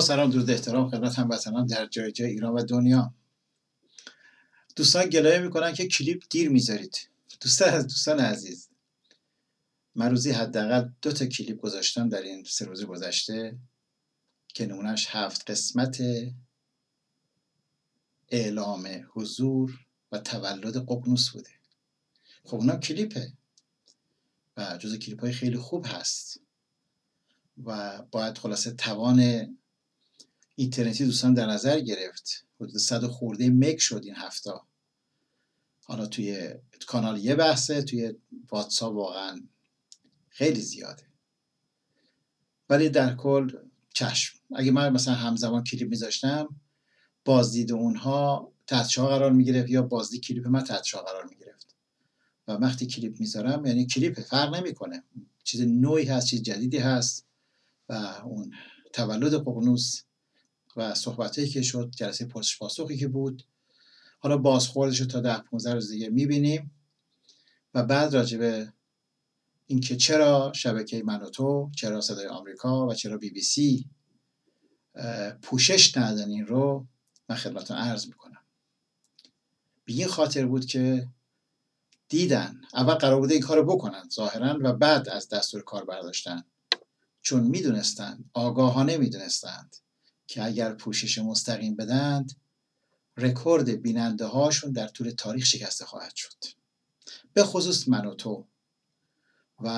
سلام درود احترام خدمت هموطنان در جای جای ایران و دنیا. دوستان گلایه می‌کنن که کلیپ دیر می‌ذارید. دوستان از دوستان عزیز من روزی حداقل دو تا کلیپ گذاشتم در این سه روز گذشته که نمونهش هفت قسمت اعلام حضور و تولد ققنوس بوده. خب اونا کلیپه و جز کلیپ های خیلی خوب هست و باید خلاصه توان اینترنتی دوستان در نظر گرفت. حدود صد خورده مگ شد این هفته. حالا توی کانال یه بحثه توی واتساپ واقعا خیلی زیاده. ولی در کل چشم. اگه من مثلا همزمان کلیپ میذاشتم بازدید اونها تحت قرار می‌گرفت یا بازدید کلیپ من تحت قرار می‌گرفت. و وقتی کلیپ می‌ذارم یعنی کلیپ فرق نمی‌کنه. چیز نوعی هست چیز جدیدی هست و اون تولد ققنوس و صحبتهایی که شد جلسه پرسش پاسخی که بود. حالا بازخوردش رو تا ده 15 روز دیگه می‌بینیم. و بعد راجبه اینکه چرا شبکه من و تو چرا صدای آمریکا و چرا بی بی سی پوشش ندن این رو من خدمتتون عرض می‌کنم. به این خاطر بود که دیدن اول قرار بوده این کار بکنن ظاهرا و بعد از دستور کار برداشتن. چون می‌دونستند آگاهانه می‌دونستند که اگر پوشش مستقیم بدند رکورد بیننده هاشون در طول تاریخ شکسته خواهد شد. به خصوص من و تو. و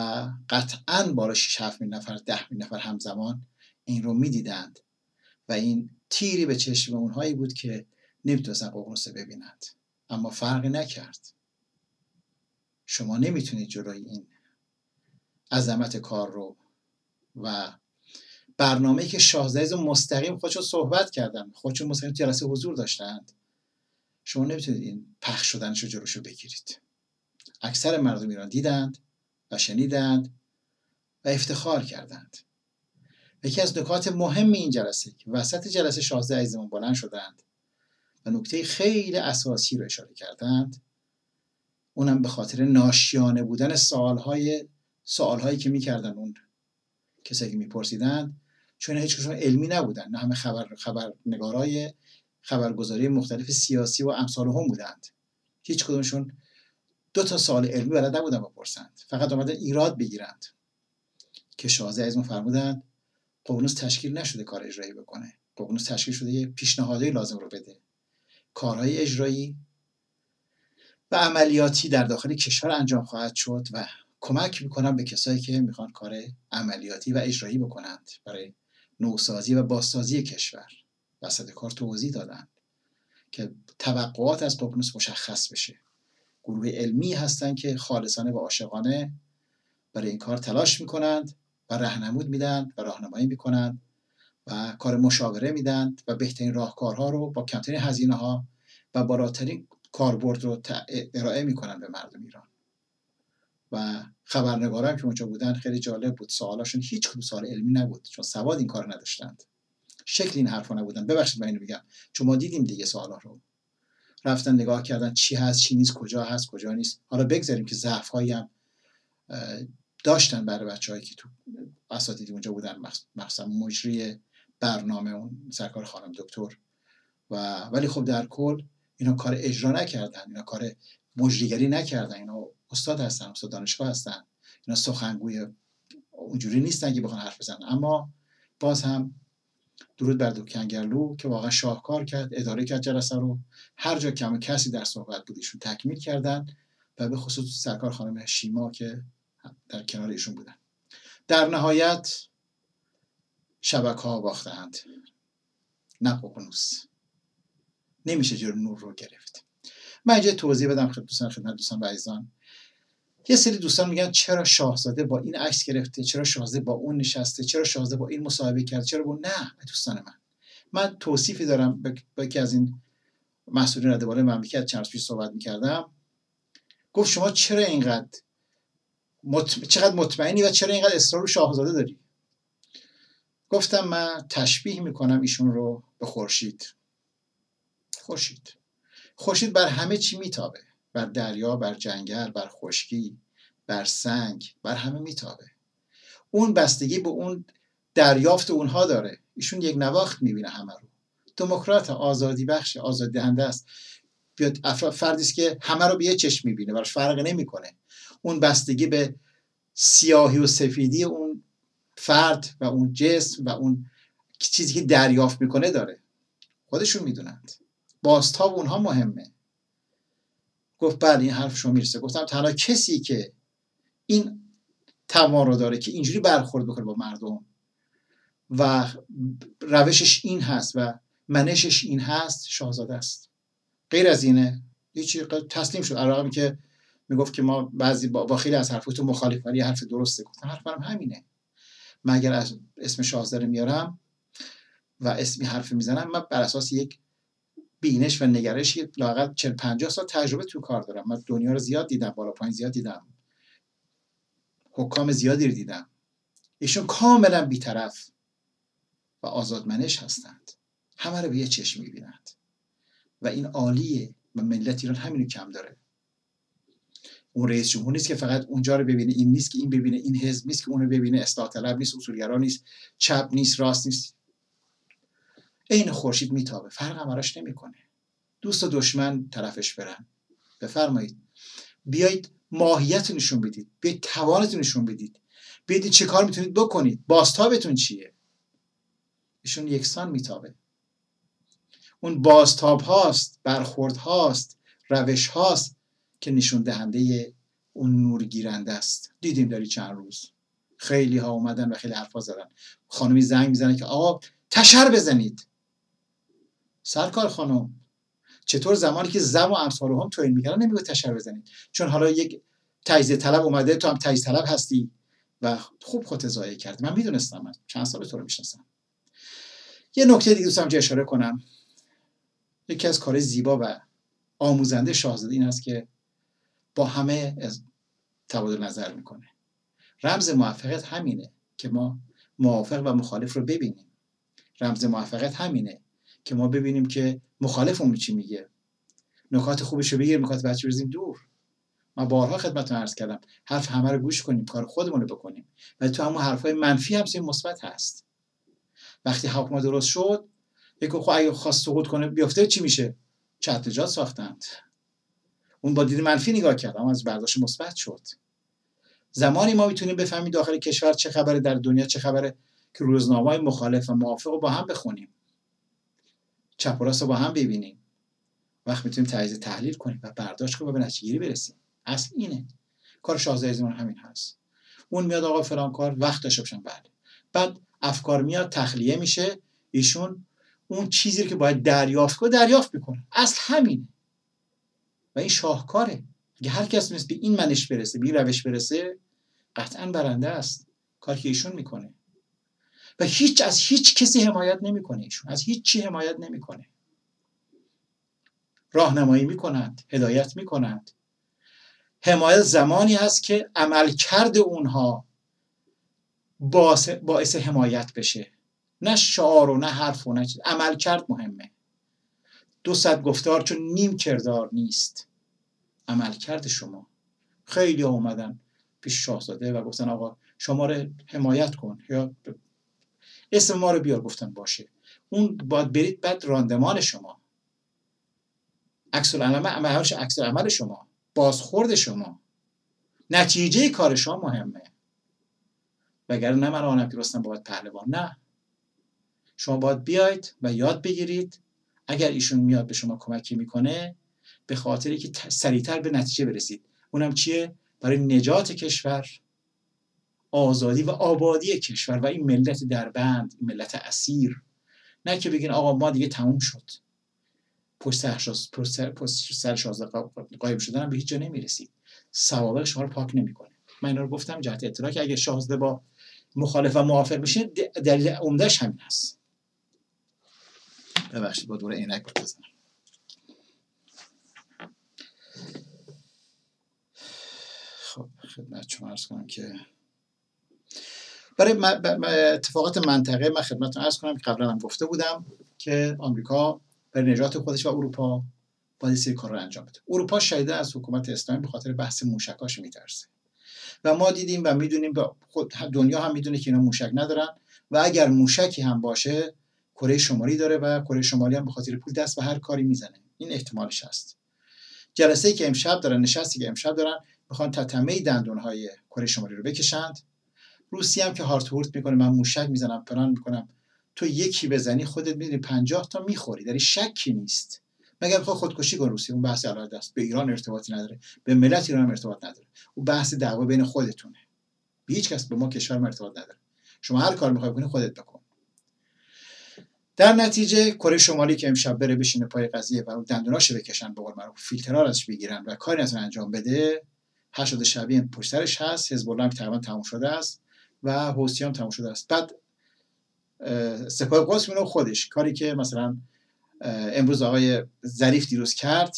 قطعا بالا 6 7 نفر 10 نفر همزمان این رو می‌دیدند و این تیری به چشم اونهایی بود که نمی‌تونستن ققنوس ببینند. اما فرقی نکرد. شما نمی‌تونید جلوی این عظمت کار رو و برنامه که شاهزاده مستقیم خودشون صحبت کردن. خودشون مستقیم جلسه حضور داشتند شما نمی‌تونید این پخش شدنش رو جلوشو بگیرید. اکثر مردم ایران دیدند و شنیدند و افتخار کردند. یکی از نکات مهم این جلسه که وسط جلسه شاهزاده عزیزمون بلند شدند و نکته خیلی اساسی رو اشاره کردند. اونم به خاطر ناشیانه بودن سوالهای سوالهایی که می‌کردن اون کسایی که میپرسیدند چون هیچ علمی نبودن نه همه خبر خبرنگارای خبرگزاری مختلف سیاسی و امثال هم بودند. هیچ کدومشون دو تا سال علمی بلد نبودن بپرسند. فقط آمدن ایراد بگیرند. که شازه از فرمودند ققنوس تشکیل نشده کار اجرایی بکنه. ققنوس تشکیل شده یه پیشنهادی لازم رو بده. کارهای اجرایی و عملیاتی در داخل کشور انجام خواهد شد و کمک می‌کنن به کسایی که می‌خوان کار عملیاتی و اجرایی بکنند. برای نوسازی و بازسازی کشور. وسط کار توضیح دادن که توقعات از ققنوس مشخص بشه. گروه علمی هستند که خالصانه و عاشقانه برای این کار تلاش می‌کنند و رهنمود میدن و راهنمایی می‌کنند و کار مشاوره میدن و بهترین راهکارها رو با کمترین هزینه ها و بالاترین کاربرد رو ارائه می‌کنن به مردم ایران. و خبرنگاران که اونجا بودن خیلی جالب بود. سوالاشون هیچ کدوم سوال علمی نبود چون سواد این کار نداشتند. شکل این حرفا نبودن. ببخشید من اینو بگم چون ما دیدیم دیگه سوالا رو. رفتن نگاه کردن چی هست چی نیست کجا هست کجا نیست. حالا بگذاریم که ضعف هم داشتن برای بچههایی که تو اساتید اونجا بودن. مخصوصا مجری برنامه اون سرکار خانم دکتر. و ولی خب در کل اینا کار اجرا نکردن. اینا کار مجریگری نکردن. اینا استاد هستن استاد دانشگاه هستن. اینا سخنگوی اونجوری نیستن که بخوان حرف بزنن. اما باز هم درود بر دوکنگرلو که واقعا شاهکار کرد اداره کرد جلسه رو. هر جا کم کسی در صحبت بود ایشون تکمیل کردن و به خصوص سرکار خانم شیما که در کنار ایشون بودن. در نهایت شبکه ها باختند نه ققنوس نمیشه جور نور رو گرفت. من اینجا توضیح بدم خدمت دوستان خدمت دوستان عزیزان. یه سری دوستان میگن چرا شاهزاده با این عکس گرفته؟ چرا شاهزاده با اون نشسته؟ چرا شاهزاده با این مصاحبه کرد چرا با نه دوستان من. من توصیفی دارم با یکی از این مسئولین رده بالای مملکت چند پیش صحبت می‌کردم. گفت شما چرا اینقدر چقدر مطمئنی و چرا اینقدر اصرار شاهزاده داری؟ گفتم من تشبیه می‌کنم ایشون رو به خورشید. خورشید. خورشید بر همه چی میتابه. بر دریا بر جنگل بر خشکی بر سنگ بر همه میتابه. اون بستگی به اون دریافت اونها داره. ایشون یک نواخت می‌بینه همه رو. دموکرات آزادی بخش آزادی دهنده است. بیاد فردی است که همه رو به یه چشم می‌بینه براش فرق نمی‌کنه. اون بستگی به سیاهی و سفیدی اون فرد و اون جسم و اون چیزی که دریافت می‌کنه داره. خودشون می‌دونند. بازتاب اونها مهمه. گفت بله این حرف شما می‌رسه. گفتم تنها کسی که این توان رو داره که اینجوری برخورد بکنه با مردم و روشش این هست و منشش این هست شاهزاده است. غیر از اینه هیچی تسلیم شد. علاقه که می‌گفت که ما بعضی با, خیلی از حرفاتون مخالف ولی حرف درسته. گفتم حرف منم همینه. من اگر از اسم شاهزاده میارم و اسمی حرف می‌زنم من بر اساس یک بینش و نگرش لاقل 40 50 سال تجربه تو کار دارم. من دنیا رو زیاد دیدم بالا پایین زیاد دیدم. حکام زیادی رو دیدم. ایشون کاملا بیطرف و آزادمنش هستند. همه رو به یه چشم می‌بینند. و این عالیه و ملت ایران همینو کم داره. اون رئیس جمهور نیست که فقط اونجا رو ببینه این نیست که این ببینه این حزب نیست که اونو ببینه اصلاح طلب نیست اصولگرا نیست چپ نیست راست نیست. عین خورشید میتابه. فرق هم نمی‌کنه. دوست و دشمن طرفش برن. بفرمایید. بیایید ماهیت نشون بدید. بیایید توانتون نشون بدید. بیایید چه کار می‌تونید بکنید. باستابتون چیه؟ ایشون یکسان میتابه. اون بازتاب هاست برخورد هاست روش هاست که نشون دهنده اون نور گیرنده است. دیدیم داری چند روز. خیلی ها اومدن و خیلی حرفا زدن. خانمی زنگ می‌زنه که آقا تشر بزنید. سرکار خانم چطور زمانی که زم و امثال هم توین می‌کردن نمیگه تشر بزنید؟ چون حالا یک تجزیه طلب اومده تو هم تجزیه طلب هستی و خوب خود ضایع کرد من می‌دونستم من. چند سال تو رو می‌شناسم. یه نکته دیگه دوستم که اشاره کنم. یکی از کار زیبا و آموزنده شاهزاده این است که با همه از تبادل نظر می‌کنه. رمز موفقیت همینه که ما موافق و مخالف رو ببینیم. رمز موفقیت همینه که ما ببینیم که مخالفمون چی میگه. نکات خوبش رو بگیریم نکات بچه بزنیم دور. ما بارها خدمتتون عرض کردم حرف همه رو گوش کنیم کار خودمون رو بکنیم. و تو همون حرفای منفی هم مثبت هست. وقتی حکم درست شد یک خب اگه خواست سقوط کنه بیفته چی میشه؟ چترجات ساختند. اون با دید منفی نگاه کرد اما از برداشت مثبت شد. زمانی ما می‌تونیم بفهمیم داخل کشور چه خبره در دنیا چه خبره که روزنامه مخالف و موافق رو با هم بخونیم. چپ و با هم ببینیم. وقت می‌تونیم تجزیه تحلیل کنیم و برداشت کنیم و به نتیجه برسیم. اصل اینه. کار شاهزاده زمان همین هست. اون میاد آقا فلان کار وقت داشته باشن. بله. بعد افکار میاد تخلیه میشه. ایشون اون چیزی که باید دریافت کنه دریافت می‌کنه. اصل همینه. و این شاهکاره. اگه هر کس به این منش برسه به این روش برسه قطعا برنده است. کاری که ایشون می‌کنه. و هیچ از هیچ کسی حمایت نمی‌کنه ایشون. از هیچ چی حمایت نمی‌کنه. راهنمایی می‌کنند هدایت می‌کنند. حمایت زمانی هست که عملکرد اونها باعث حمایت بشه. نه شعار و نه حرف و نه چیز. عملکرد مهمه. دو صد گفتار چون نیم کردار نیست. عملکرد شما. خیلی اومدن پیش شاهزاده و گفتن آقا شما رو حمایت کن. یا اسم ما رو بیار گفتن باشه. اون باید برید بعد راندمان شما. عکس العمل عکس عمل شما. بازخورد شما. نتیجه کار شما مهمه. وگر نه من آنم که باید پهلوان. نه. شما باید بیاید و یاد بگیرید. اگر ایشون میاد به شما کمکی می‌کنه به خاطری که سریعتر به نتیجه برسید. اونم چیه؟ برای نجات کشور. آزادی و آبادی کشور و این ملت در بند این ملت اسیر. نه که بگین آقا ما دیگه تموم شد. پشت سر شازده قایم شدن به هیچ جا نمی‌رسید. سوابق شما رو پاک نمی‌کنه. من اینا رو گفتم جهت اطلاع که اگه شاهزاده با مخالف و موافق بشه دلیل عمدهش همین هست. ببخشید با دور عینک بزنم. خب خدمت شما ارز کنم که برای اتفاقات منطقه من خدمتتون ارز کنم که قبلا هم گفته بودم که آمریکا برای نجات خودش و اروپا باید سری کار رو انجام بده. اروپا شایده از حکومت اسلامی به خاطر بحث موشکاش میترسه. و ما دیدیم و می‌دونیم خود دنیا هم می‌دونه که اینا موشک ندارن و اگر موشکی هم باشه کره شمالی داره و کره شمالی هم به خاطر پول دست به هر کاری می‌زنه. این احتمالش هست. جلسه ای که امشب دارن نشستی که امشب دارن می‌خوان تتمه دندون های کره شمالی رو بکشند. روسی هم که هارت هورت می‌کنه من موشک می‌زنم پلان می‌کنم. تو یکی بزنی خودت می‌دونی 50 تا می‌خوری. در شکی نیست. مگر می‌خواد خودکشی کنه روسی اون بحث علاقه است به ایران ارتباطی نداره. به ملت ایران هم ارتباط نداره. اون بحث دعوا بین خودتونه. به هیچ کس به ما کشور ارتباط نداره. شما هر کار می‌خوای کنی خودت بکن. در نتیجه کره شمالی که امشب بره بشینه پای قضیه و دندوناشو بکشن به قول معروف فیلترها ازش بگیرن و کاری از انجام بده حشد شبیه پشت سرش هست. حزب الله تقریبا تموم شده است. و حوثی هم تموم شده است. بعد سپاه قدس میونه خودش کاری که مثلا امروز آقای ظریف دیروز کرد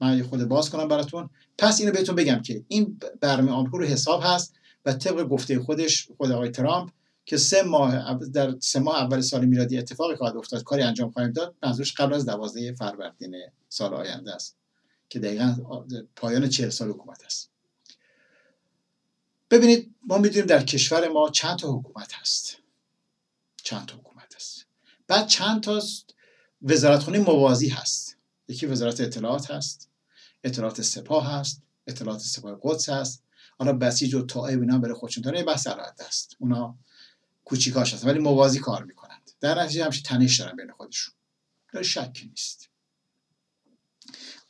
من خود باز کنم براتون. پس اینو بهتون بگم که این برنامه رو حساب هست و طبق گفته خودش خود آقای ترامپ که سه ماه در سه ماه اول سال میلادی اتفاقی خواهد افتاد کاری انجام خواهیم داد. منظورش قبل از دوازده فروردین سال آینده است که دقیقا پایان چهل سال حکومت است. ببینید ما می‌دونیم در کشور ما چند تا حکومت هست. چند تا حکومت هست. بعد چند تا وزارتخونه موازی هست. یکی وزارت اطلاعات هست اطلاعات سپاه هست اطلاعات سپاه قدس هست. حالا بسیج و طائف اینا بره خودشون داره بحث علایت است. اونا کوچیکاش هست ولی موازی کار می‌کنند. در نتیجه همیشه تنش دارن بین خودشون. داره شک نیست.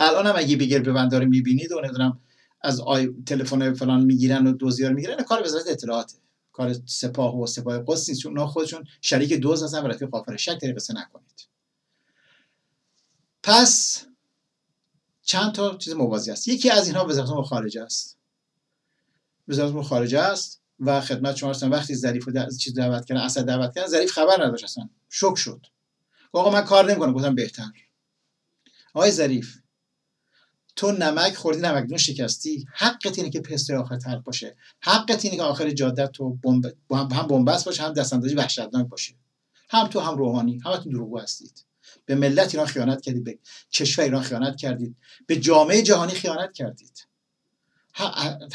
الان هم اگه بگر ببند داره می‌بینید و ندارم از آی تلفن فلان می‌گیرن و دوزیار می‌گیرن کار وزارت اطلاعاته. کار سپاه و سپاه قدس نیست چون خودشون شریک دوز هستن و رفیق قافل شک در قصه نکنید. پس چند تا چیز موازی است. یکی از اینها وزارت امور خارجه است. وزارت امور خارجه است و خدمت شما هستم وقتی ظریف چیز دعوت کردن اسد دعوت کردن ظریف خبر نداشت اصلا. شوک شد. آقا من کار نمی‌کنم گفتم بهتر. آقای ظریف تو نمک خوردی نمک شکستی. حقت اینه که پستر آخر تلخ باشه. حقت اینه که آخر جاده تو بمب هم بنبست باشه هم دستاندازی وحشتناک باشه. هم تو هم روحانی. همتون دروغگو هستید. به ملت ایران خیانت کردید به کشور ایران خیانت کردید به جامعه جهانی خیانت کردید.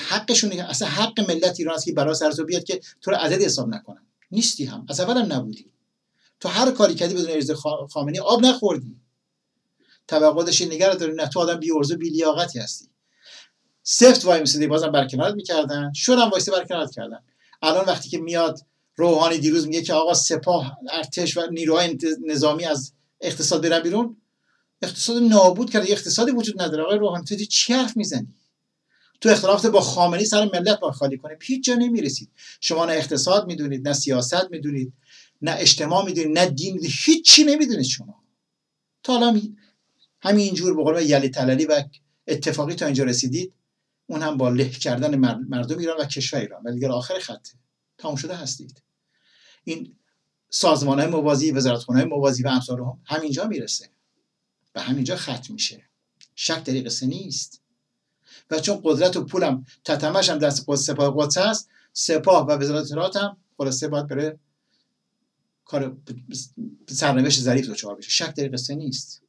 حقشون اصلا حق ملت ایران است که برای سرزو بیاد که تو رو عدد حساب نکنن. نیستی هم. از اول هم نبودی. تو هر کاری کردی بدون اجازه خامنه‌ای آب نخوردی. توقع نگرد داری نه تو آدم بی ارزو بی لیاقتی هستی. سفت وای میسیدی بازم برکنارت می‌کردن. شورم وایسه برکنارت کردن. الان وقتی که میاد روحانی دیروز میگه که آقا سپاه ارتش و نیروهای نظامی از اقتصاد برن بیرون اقتصاد نابود کرده اقتصادی وجود نداره. آقای روحانی تو چی حرف می‌زنی؟ تو اختلافات با خامنه‌ای سر ملت با خالی کنه هیچ جا نمی‌رسید. شما نه اقتصاد می‌دونید نه سیاست می‌دونید نه اجتماع می‌دونید نه دین می‌دونید. هیچی نمی‌دونید شما. تا حالا همینجور به قول یلی تللی و اتفاقی تا اینجا رسیدید اون هم با له کردن مردم ایران و کشور ایران. ولی دیگر آخر خطه تمام شده هستید. این سازمان های موازی وزارت های موازی و امثال هم همینجا می‌رسه و همینجا ختم میشه. شک در قصه نیست. و چون قدرت و پولم تتمش هم دست قدس سپاه قدس هست سپاه و وزارت اطلاعات هم خلاصه باید بره کار سرنوشت ظریف دچار بشه. شک در قصه نیست.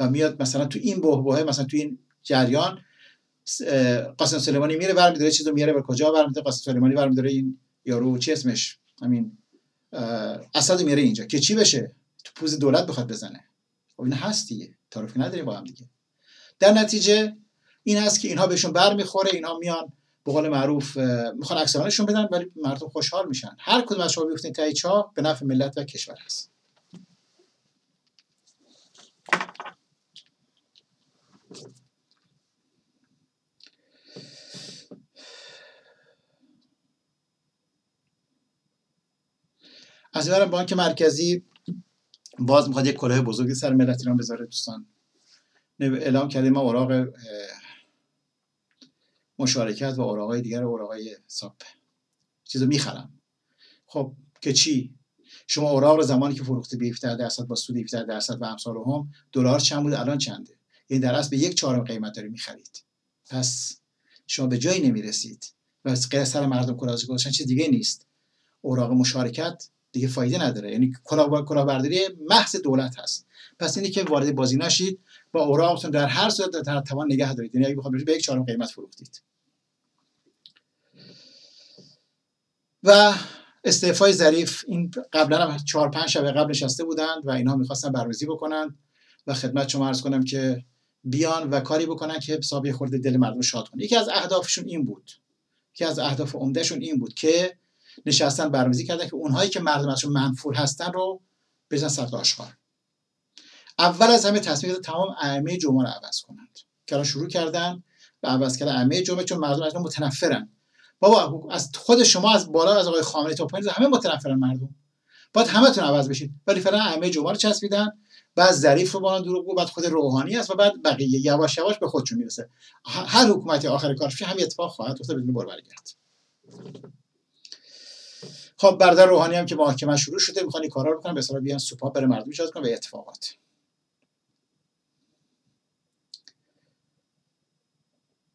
و میاد مثلا تو این بحبوحه مثلا تو این جریان قاسم سلیمانی میره برمیداره چیزو میاره به کجا برمیداره؟ قاسم سلیمانی برمیداره این یارو چی اسمش؟ همین اسد میاره اینجا. که چی بشه؟ تو پوز دولت بخواد بزنه. خب این هست دیگه. تعارفی نداریم با هم دیگه. در نتیجه این هست که اینها بهشون برمیخوره اینها میان به قول معروف می‌خوان اکسیانشون بدن ولی مردم خوشحال میشن. هر کدوم از شما بیفتین تایی چا به نفع ملت و کشور هست. از این بانک مرکزی باز می‌خواد یک کلاه بزرگی سر ملت ایران بذاره دوستان. اعلام کردیم ما اوراق مشارکت و اوراقای دیگر اوراقای حساب چیزو می‌خرم. خب که چی؟ شما اوراق رو زمانی که فروخته به 17 درصد با سود 17 درصد و امثال هم دلار چند بود؟ الان چنده. یعنی در به یک چهارم قیمت داری می‌خرید. پس شما به جایی نمی‌رسید. و غیر سر مردم کلاهی گذاشتن چیز دیگه نیست. اوراق مشارکت دیگه فایده نداره. یعنی کلاهبرداری محض دولت هست. پس اینی که وارد بازی نشید با اوراقتون در هر صورت در توان نگه دارید. یعنی اگه بخواد به یک چهارم قیمت فروختید. و استعفای ظریف این قبلا هم چهار پنج شب قبل نشسته بودند و اینها می‌خواستن بررسی بکنند و خدمت شما عرض کنم که بیان و کاری بکنن که حساب خورده دل مردم شاد کنه. یکی از اهدافشون این بود. یکی از اهداف عمدهشون این بود که نشستن برنامه‌ریزی کردن که اونهایی که مردم ازشون منفور هستن رو بزن سطح آشکار. اول از همه تصمیم تمام ائمه جمعه رو عوض کنند. که شروع کردن و عوض کردن ائمه جمعه چون مردم از متنفرن. بابا از خود شما از بالا از آقای خامنه‌ای تا پایین همه متنفرن مردم. باید همتون عوض بشید ولی فعلا ائمه جمعه رو چسبیدن بعد ظریف رو با دروغ بعد خود روحانی است و بعد بقیه. یواش یواش به خودشون می‌رسه. هر حکومتی آخر کارش هم اتفاق خواهد افتاد بدون بر برگرد. خب برادر روحانی هم که محاکمه شروع شده می‌خوان این کارا رو بکنن به اصطلاح بیان سوپا بره مردم ایجاد کنن به اتفاقات.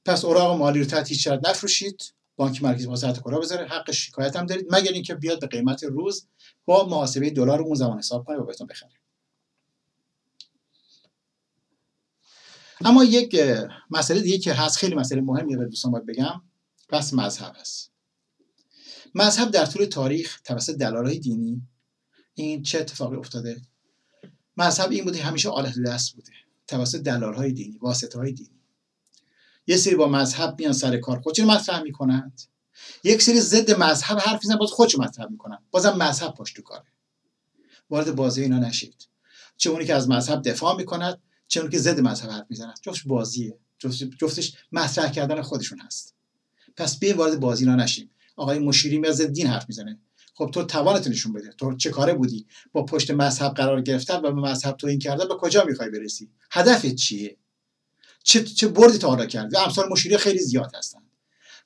پس اوراق مالی رو تحت هیچ نفروشید بانک مرکزی واسط کلا بذاره حق شکایت هم دارید مگر اینکه بیاد به قیمت روز با محاسبه دلار اون زمان حساب کنه و بهتون بخره. اما یک مسئله دیگه که هست خیلی مسئله مهمیه به دوستان باید بگم پس مذهب است. مذهب در طول تاریخ توسط دلالای دینی این چه اتفاقی افتاده؟ مذهب این بوده همیشه آلت دست بوده توسط دلالهای دینی واسطه های دینی. یه سری با مذهب میان سر کار خودشون مطرح می‌کنند. یک سری ضد مذهب حرف می‌زنن باز خودشون مطرح می‌کنن. بازم مذهب پشت کاره. وارد بازی اینا نشید. چه اونی که از مذهب دفاع می‌کند چه اونی که ضد مذهب حرف می‌زنند جفتش بازیه. جفتش مطرح کردن خودشون هست. پس بیاین وارد بازی اینا نشیم. آقای مشیری میاد ضد دین حرف می‌زنه. خب تو توانت نشون بده. تو چه کاره بودی؟ با پشت مذهب قرار گرفتن و به مذهب تو این کردن به کجا می‌خوای برسی؟ هدفت چیه؟ چه چه بردی تا حالا کرد امثال مشیری خیلی زیاد هستن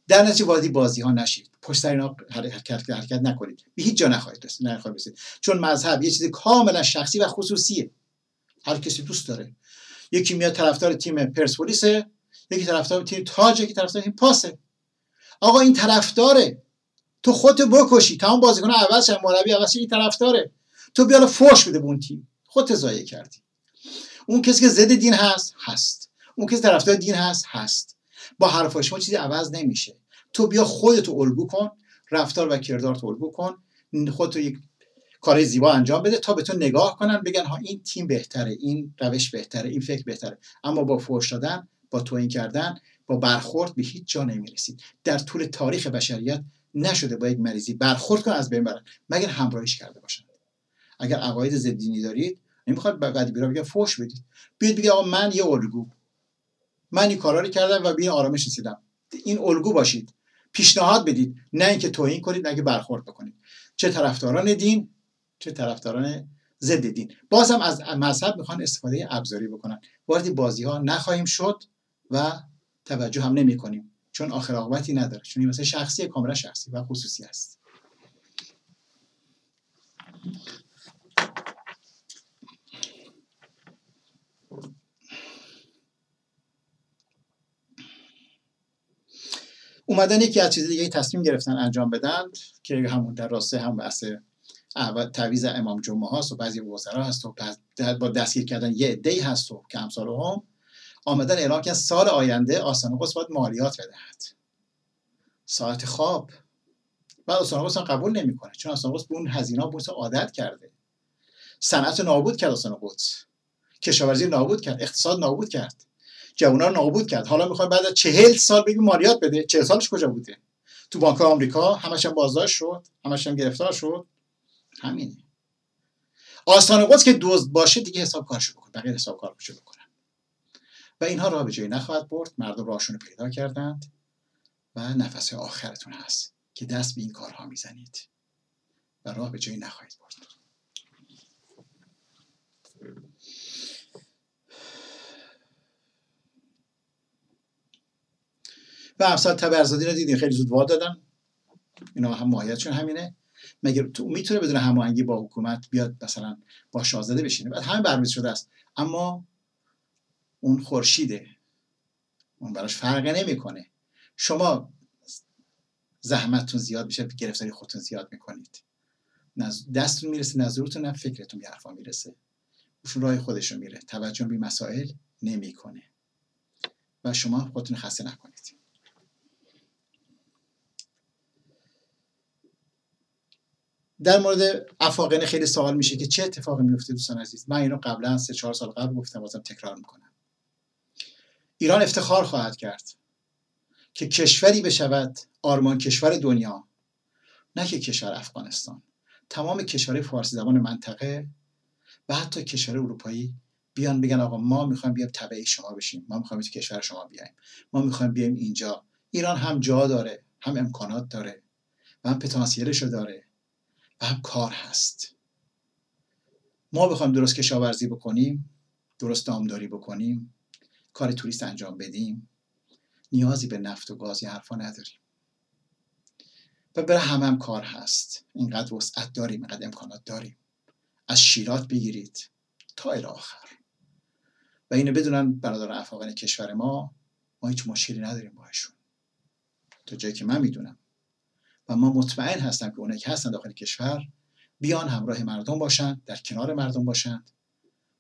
در نتیجه وارد بازی ها نشید. پشت سر اینا حرکت حرکت نکنید. به هیچ جا نخواهید رسید نخواهید رسید. چون مذهب یه چیز کاملا شخصی و خصوصیه. هر کسی دوست داره. یکی میاد طرفدار تیم پرسپولیس یکی طرفدار تیم تاج یکی طرفدار تیم پاسه. آقا این طرفداره. تو خودت بکشی. تمام بازیکن عوض شن. مربی عوض این طرفداره. تو بیا فوش بده به اون تیم. خودت ضایع کردی. اون کسی که ضد دین هست هست. اون کسی طرفدار دین هست هست. با حرف شما چیزی عوض نمیشه. تو بیا خودتو الگو کن. رفتار و کردار تو الگو کن. خودتو یک کار زیبا انجام بده تا به تو نگاه کنن بگن ها این تیم بهتره. این روش بهتره. این فکر بهتره. اما با فوش دادن با توهین کردن با برخورد به هیچ جا نمی‌رسید. در طول تاریخ بشریت نشده با یک مریضی برخورد کن از بین برن مگر همراهیش کرده باشن اگر عقاید ضد دینی دارید نمی‌خواد به قدیمی بگه فوش بدید. بیاید بگید آقا من یه الگو من این کارا رو کردم و به آرامش رسیدم. این الگو باشید. پیشنهاد بدید. نه اینکه توهین کنید نه اینکه برخورد بکنید. چه طرفداران دین چه طرفداران ضد دین. بازم از مذهب می‌خوان استفاده ابزاری بکنن. وارد بازی ها نخواهیم شد و توجه هم نمی کنیم چون آخر عاقبتی نداره چون این مثلا شخصی کاملا شخصی و خصوصی است اومدن یکی از چیز دیگه تصمیم گرفتن انجام بدن که همون در راسته هم بحث تعویض امام جمعه هاست و بعضی وزرا هست و با دستگیر کردن یه عده‌ای هست و که امثال هم آمدن اعلام کردن سال آینده آسان قدس باید مالیات بدهد. ساعت خواب. بعد آسان قدس قبول نمی‌کنه چون آسان قدس به اون هزینه بورس عادت کرده. صنعت نابود کرد آسان قدس کشاورزی نابود کرد اقتصاد نابود کرد. جوونا رو نابود کرد. حالا می‌خواد بعد از چهل سال بگیم مالیات بده. چهل سالش کجا بوده؟ تو بانک آمریکا همش هم بازداشت شد همش هم گرفتار شد. همینه. آستان قدس که دوز باشه دیگه حساب کارشو بکن بقیه حساب کارشو بکنن و اینها راه به جایی نخواهد برد. مردم راهشون رو پیدا کردند و نفس آخرتون هست که دست به این کارها می‌زنید و راه به جایی نخواهید برد. و امثال تبرزادی رو دیدین. خیلی زود دادن اینا هم ماهیتشون همینه. مگر تو می‌تونه بدون هماهنگی با حکومت بیاد مثلا با شاهزاده بشینه؟ بعد همه برمیز شده است. اما اون خورشیده. اون براش فرقه نمی‌کنه. شما زحمتتون زیاد میشه گرفتاری خودتون زیاد می‌کنید. دستتون می‌رسه نظرتون نه فکرتون به حرفا می‌رسه. اون راه خودشون میره. توجه به مسائل نمی‌کنه. و شما خودتون خسته نکنید. در مورد افاقنه خیلی سوال میشه که چه اتفاقی میفته دوستان عزیز؟ من اینو قبلا سه چهار سال قبل گفتم بازم تکرار می‌کنم. ایران افتخار خواهد کرد که کشوری بشود آرمان کشور دنیا نه که کشور افغانستان. تمام کشورهای فارسی زبان منطقه و حتی کشور اروپایی بیان بگن آقا ما می‌خوایم بیایم تبعی شما بشیم. ما می‌خوایم تو کشور شما بیایم. ما می‌خوایم بیایم اینجا. ایران هم جا داره هم امکانات داره و هم پتانسیلش داره و هم کار هست. ما بخوایم درست کشاورزی بکنیم درست دامداری بکنیم. کار توریست انجام بدیم نیازی به نفت و گاز حرفا نداریم. و برای همه هم کار هست. اینقدر وسعت داریم اینقدر امکانات داریم. از شیرات بگیرید تا الی آخر. و اینو بدونن برادر افاقان کشور ما ما هیچ مشکلی نداریم باهاشون تا جایی که من می‌دونم. و ما مطمئن هستم که اونایی که هستن داخل کشور بیان همراه مردم باشند در کنار مردم باشند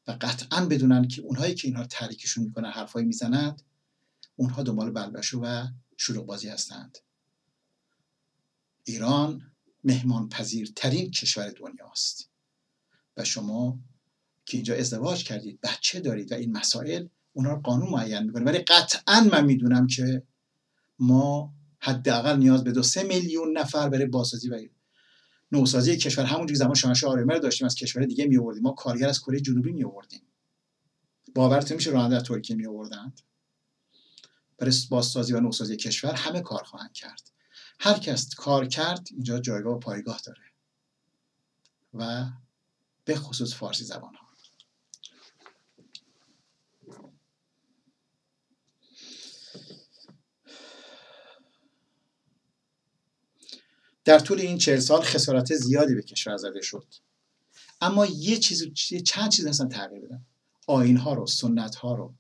و قطعا بدونن که اونهایی که اینها تحریکشون می‌کنن حرفایی می‌زنند اونها دنبال بلبشو و شروع بازی هستند. ایران مهمان پذیرترین کشور دنیاست. و شما که اینجا ازدواج کردید بچه دارید و این مسائل اونا رو قانون معین می‌کنه. ولی قطعا من می‌دونم که ما حداقل نیاز به دو سه میلیون نفر برای بازسازی و نوسازی کشور همونجوری زمان شاهنشاه آریمر داشتیم از کشور دیگه می آوردیم ما کارگر از کره جنوبی می آوردیم باورتون میشه راننده از ترکیه می آوردند برای بازسازی و نوسازی کشور همه کار خواهند کرد. هر کس کار کرد اینجا جایگاه و پایگاه داره. و به خصوص فارسی زبان ها در طول این چهل سال خسارت زیادی به کشور زده شد. اما یه چیز چند چیز نستن تغییر بدن. آین ها رو. سنت ها رو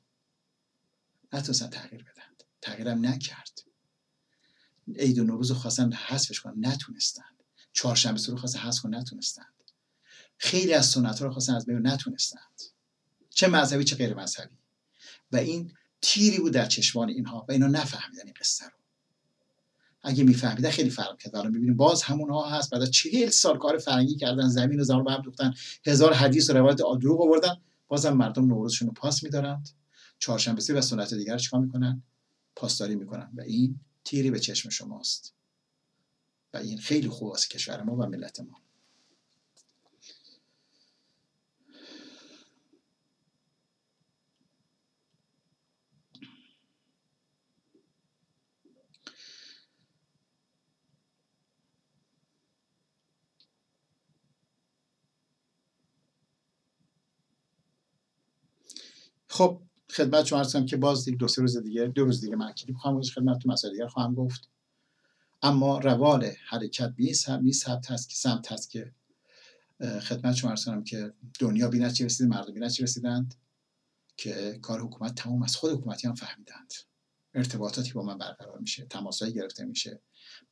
نتونستن تغییر بدن. تغییرم نکرد. عید و نوروز خواستن حذفش کنن. نتونستند چهارشنبه رو خواستن حذف کنن. نتونستند خیلی از سنت ها رو خواستن از بین نتونستند چه مذهبی چه غیر مذهبی و این تیری بود در چشمان اینها و اینا نفهمیدن این قصه رو. اگه میفهمیدن خیلی فرق کرد الان می‌بینیم باز همون ها هست. بعد از چهل سال کار فرنگی کردن زمین و زمان به هم دوختن. هزار حدیث و روایت دروغ آوردن. بازم مردم نوروزشون رو پاس میدارند. چهارشنبه و سنت دیگر چیکار می‌کنن؟ پاسداری می‌کنن. و این تیری به چشم شماست. و این خیلی خوب است کشور ما و ملت ما. خب خدمت شما هستم که باز یک دو سه روز دیگه دو روز دیگه من کلیپ خواهم گذاشت خدمت مسائل دیگر خواهم گفت. اما روال حرکت این سمت هست که سمت هست که خدمت شما هستم که دنیا بی چی رسید مردم بی چی رسیدند که کار حکومت تمام از خود حکومتی هم فهمیدند. ارتباطاتی با من برقرار میشه تماسایی گرفته میشه.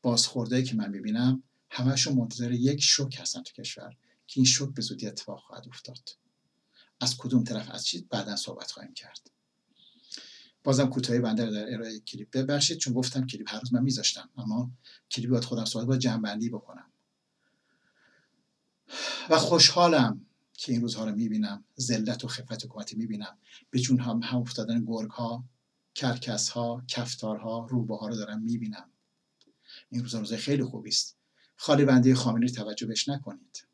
بازخوردهایی که من می‌بینم همشون منتظر یک شوک هستن تو کشور که این شوک به زودی اتفاق خواهد افتاد. از کدوم طرف از چیز بعدا صحبت خواهیم کرد؟ بازم کوتاهی بنده در ارائه کلیپ ببخشید چون گفتم کلیپ هر روز من میذاشتم اما کلیپ باید خودم صحبت با جنبندی بکنم. و خوشحالم که این روزها رو می‌بینم ذلت و خفت حکومتی می‌بینم. به جون هم هم افتادن گرگ ها کرکس ها کفتارها روبه ها رو دارم می‌بینم. این روزها روزای خیلی خوبی است. خالی بنده خامنه‌ای توجه بهش نکنید.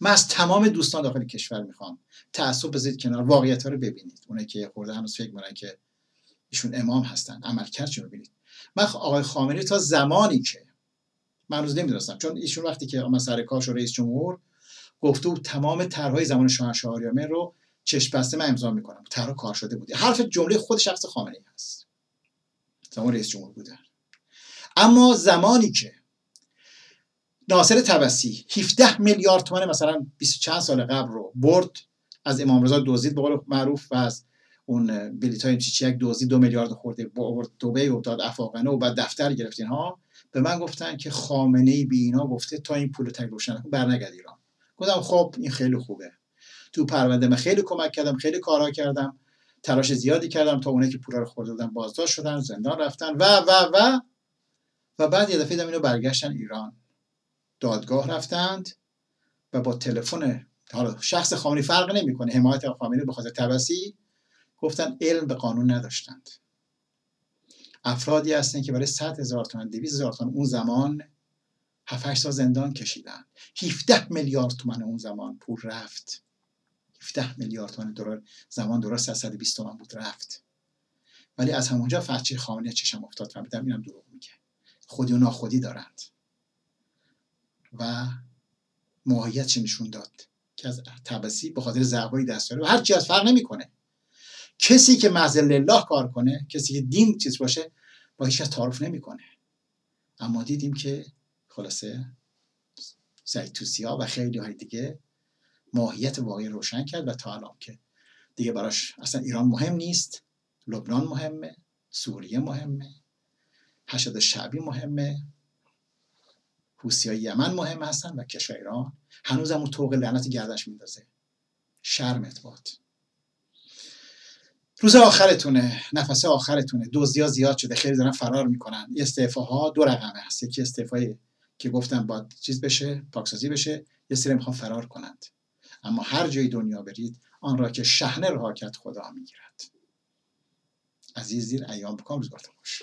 من از تمام دوستان داخل کشور می‌خوام تعصب بذارید کنار واقعیت ها رو ببینید. اونایی که خورده هنوز فکر می‌کنن که ایشون امام هستن عملکردشون رو ببینید. من آقای خامنه‌ای تا زمانی که من روز نمی‌دونستم چون ایشون وقتی که آمد سر کارش رئیس جمهور گفته بود تمام طرحهای زمان شاهنشاه آریامه رو چشم بسته من امضا می‌کنم. طرح کار شده بود حرف جمله خود شخص خامنه‌ای هست. زمان رئیس جمهور بودن اما زمانی که ناصر تبسی 17 میلیارد تومان مثلا 20 چند سال قبل رو برد. از امام رضا دزدید به قول معروف و از اون بلیط های چیچک دوزی دو میلیارد خورده آورد دوبه و داد افاقنه و بعد دفتر گرفت اینها. به من گفتن که خامنه ای بی اینا گفته تا این پول تگ روشن برنگرد ایران. گفتم خب این خیلی خوبه. تو پرونده من خیلی کمک کردم خیلی کارها کردم. تلاش زیادی کردم تا اونایی که پولا رو خورده بودن بازداشت شدن زندان رفتن و و و و بعد یه دفعه اینو برگشتن ایران. دادگاه رفتند و با تلفن حالا شخص خامنه‌ای فرق نمی‌کنه حمایت خامنه‌ای به خاطر تبسی گفتن علم به قانون نداشتند. افرادی هستن که برای 100 هزار تومن 200 هزار تومن اون زمان 7 سال زندان کشیدن 17 میلیارد تومن اون زمان پول رفت. 17 میلیارد تومن دلار زمان درست 120 تومن بود رفت. ولی از همونجا فتحچی خامنه چشم افتاد فهمیدم اینم دروغ میگه. خودی و ناخودی دارند. و ماهیت نشون داد که از تبسی به خاطر ضربای دست داره و هر چی از فرق نمی‌کنه. کسی که محض لله کار کنه کسی که دین چیز باشه با هیچ تعارف نمی‌کنه. اما دیدیم که خلاصه سعید توسیا و خیلی های دیگه ماهیت واقعی روشن کرد و تا الان که دیگه براش اصلا ایران مهم نیست لبنان مهمه سوریه مهمه حشد شعبی مهمه. حوسی یمن مهم هستن و کشور ایران هنوز هم اون توق لعنت گردش میندازه شرم اتباط روز آخرتونه نفس آخرتونه. ها زیاد شده خیلی دارن فرار می‌کنن. استعفاها دو رقمه هست. یکی استعفای که گفتم باید چیز بشه پاکسازی بشه یه سری می‌خوان فرار کنند. اما هر جای دنیا برید آن را که شهنه رها کرد خدا می‌گیرد. عزیز دیر ایام بکن روزگارتون خوش